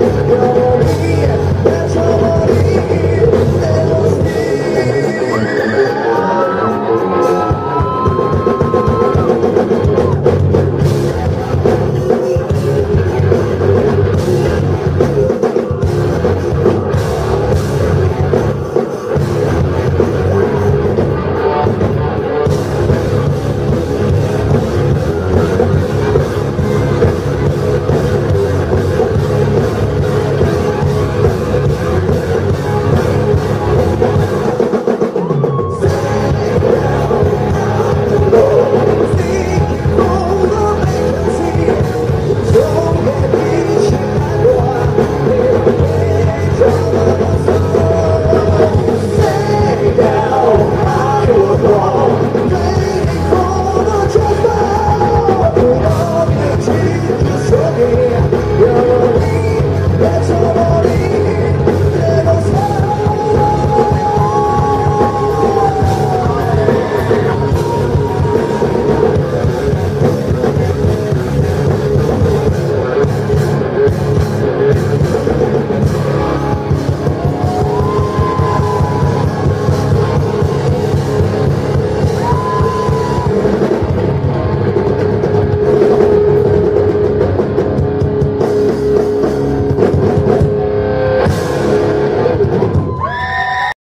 you. yeah.